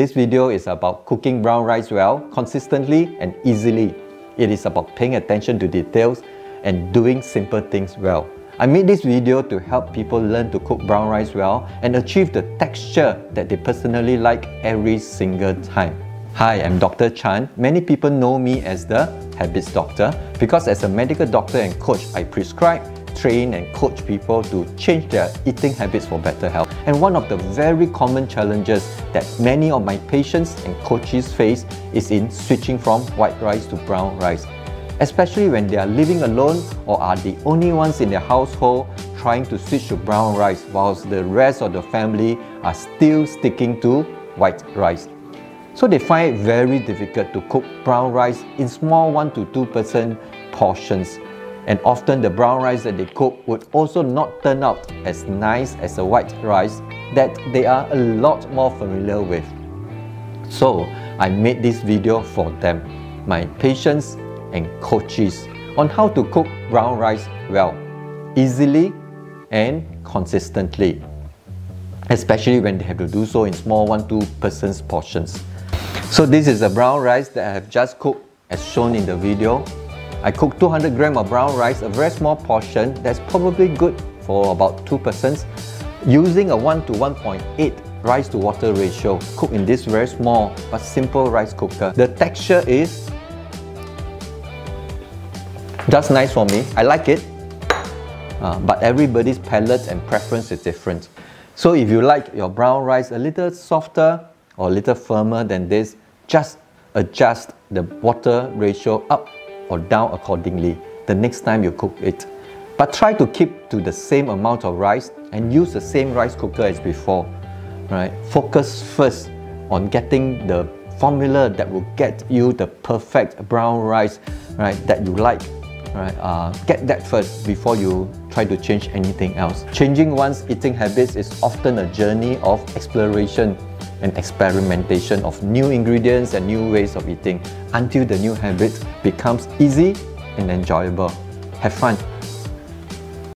This video is about cooking brown rice well, consistently and easily. It is about paying attention to details and doing simple things well. I made this video to help people learn to cook brown rice well and achieve the texture that they personally like every single time. Hi, I'm Dr. Chan. Many people know me as the Habits Doctor because as a medical doctor and coach, I prescribe train and coach people to change their eating habits for better health. And one of the very common challenges that many of my patients and coachees face is in switching from white rice to brown rice. Especially when they are living alone or are the only ones in their household trying to switch to brown rice whilst the rest of the family are still sticking to white rice. So they find it very difficult to cook brown rice in small 1 to 2 percent portions and often the brown rice that they cook would also not turn out as nice as the white rice that they are a lot more familiar with. So I made this video for them, my patients and coachees on how to cook brown rice well, easily and consistently, especially when they have to do so in small 1-2 persons portions. So this is the brown rice that I have just cooked as shown in the video I cook 200 gram of brown rice, a very small portion that's probably good for about 2 persons, using a 1 to 1.8 rice to water ratio, cooked in this very small but simple rice cooker. The texture is just nice for me. I like it, uh, but everybody's palate and preference is different. So if you like your brown rice a little softer or a little firmer than this, just adjust the water ratio up or down accordingly the next time you cook it. But try to keep to the same amount of rice and use the same rice cooker as before. Right? Focus first on getting the formula that will get you the perfect brown rice right, that you like. Right? Uh, get that first before you try to change anything else. Changing one's eating habits is often a journey of exploration and experimentation of new ingredients and new ways of eating until the new habit becomes easy and enjoyable. Have fun!